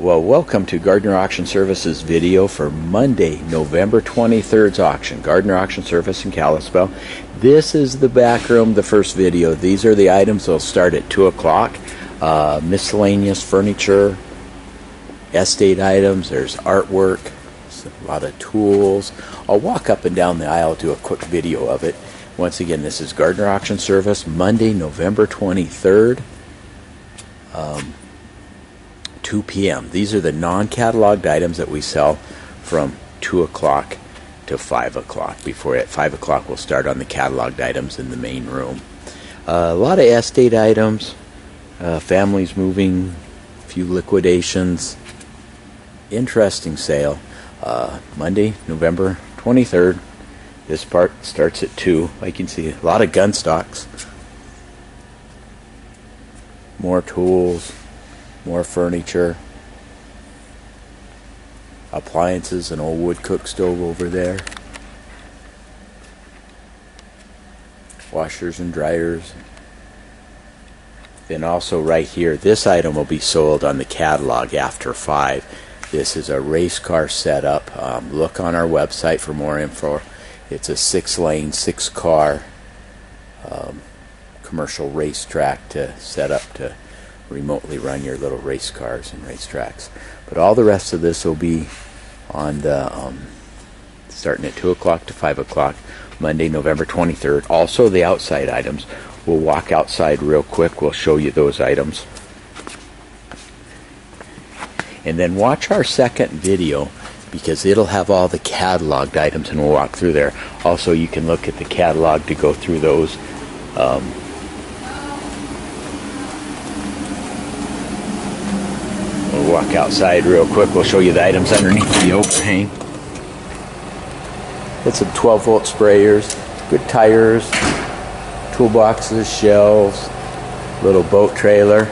Well, welcome to Gardner Auction Services video for Monday, November 23rd's auction. Gardner Auction Service in Kalispell. This is the back room, the first video. These are the items that will start at 2 o'clock. Uh, miscellaneous furniture, estate items, there's artwork, a lot of tools. I'll walk up and down the aisle, do a quick video of it. Once again, this is Gardner Auction Service, Monday, November 23rd. Um, 2 p.m. These are the non-cataloged items that we sell from 2 o'clock to 5 o'clock. Before at 5 o'clock, we'll start on the cataloged items in the main room. Uh, a lot of estate items, uh, families moving, a few liquidations. Interesting sale. Uh, Monday, November 23rd. This part starts at 2. I can see a lot of gun stocks. More tools more furniture, appliances, an old wood cook stove over there, washers and dryers. Then also right here, this item will be sold on the catalog after 5. This is a race car setup. Um, look on our website for more info. It's a six lane, six car um, commercial racetrack to set up to remotely run your little race cars and race tracks. But all the rest of this will be on the um, starting at 2 o'clock to 5 o'clock, Monday, November 23rd. Also, the outside items. We'll walk outside real quick. We'll show you those items. And then watch our second video because it'll have all the cataloged items and we'll walk through there. Also, you can look at the catalog to go through those. Um, walk outside real quick. We'll show you the items underneath the overhang. It's some 12 volt sprayers, good tires, toolboxes, shelves, little boat trailer,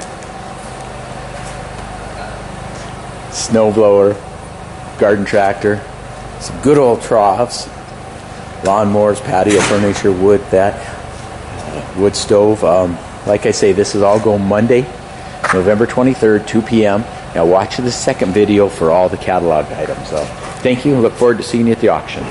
snow blower, garden tractor, some good old troughs, lawnmowers, patio furniture, wood, that, uh, wood stove. Um, like I say, this is all going Monday, November 23rd, 2 p.m. Now watch the second video for all the catalog items. So thank you and look forward to seeing you at the auction.